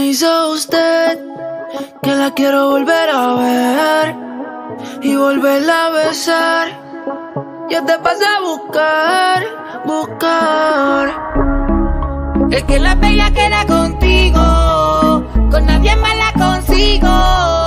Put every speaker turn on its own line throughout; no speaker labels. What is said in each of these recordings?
me dice usted que la quiero volver a ver y volverla a besar. Yo te pasé a buscar, buscar.
Es que la bella queda contigo, con nadie más la consigo.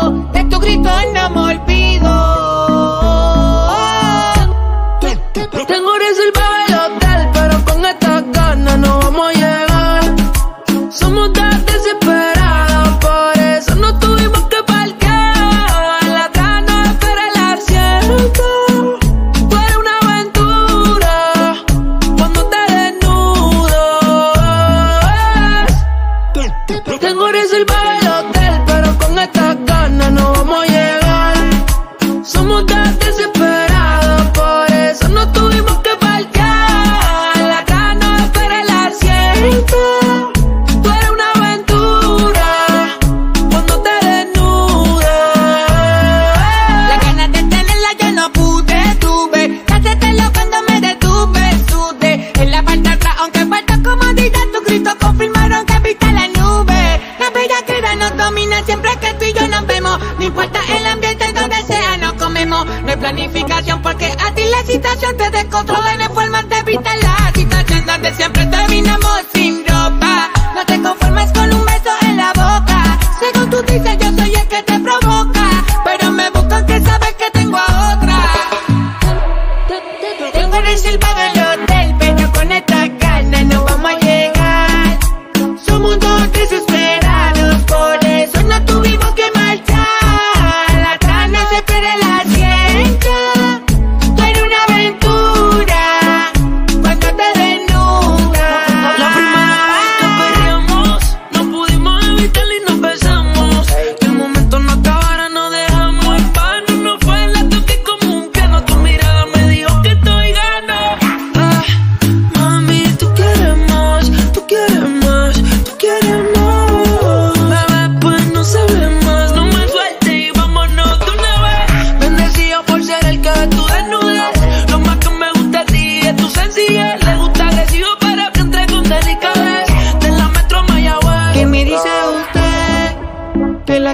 La
situación te descontrola. No hay forma de la situación donde siempre terminamos sin ropa. No te conformes con un beso en la boca. Según tú dices, yo soy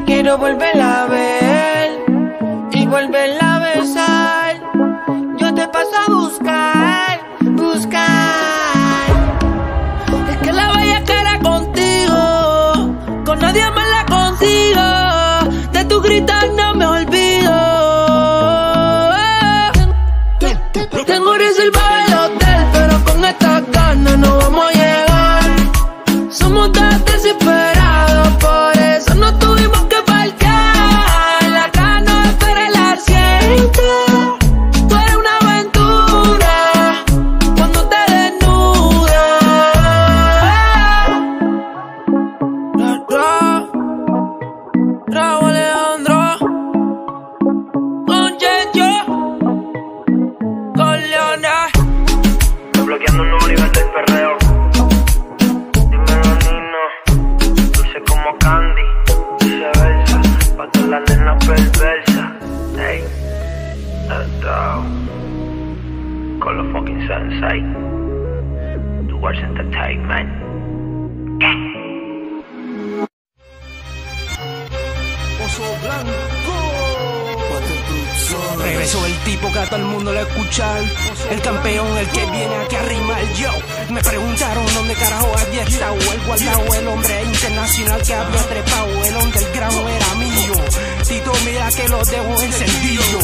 quiero volver a ver y volverla a besar. Yo te paso a buscar, buscar.
Es que la bella cara contigo, con nadie más la consigo. De tu gritar no
Bloqueando un nuevo del perreo. Dímelo, Nino. Dulce como candy. Viceversa. Pa' todas las nenas perversas. Ey. Esto. Con los fucking sensei. Towards entertainment.
Regreso el tipo que a todo el mundo le escuchar. El campeón, el que viene aquí a rimar yo. Me preguntaron dónde carajo había estado el guardado, el hombre internacional que había trepado. El underground era mío. Tito, mira que lo dejo encendido.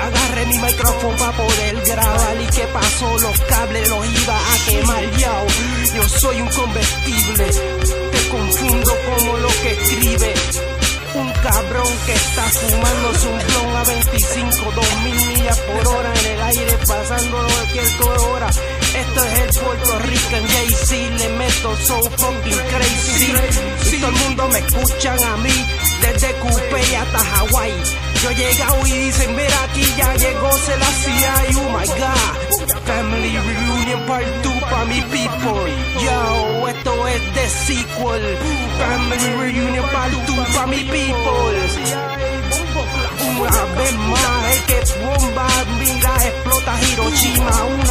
Agarré mi micrófono para poder grabar y qué pasó, los cables los iba a quemar yo. Yo soy un convertible, te confundo como lo que escribe. Cabrón que está fumándose un blon a 25, 2000 millas por hora en el aire, pasando cualquier hora. Esto es el Puerto Rican Jay-Z, le meto so fucking crazy. Y todo el mundo me escuchan a mí, desde Coupé hasta Hawái. Yo llegado y dicen, mira aquí ya llegó Selassie, oh my god. Family Reunion Part 2 pa' mi people. Yo, esto es de sequel. Family Reunion Part 2 pa' mi people. Una vez más, es que bomba, mira, explota Hiroshima.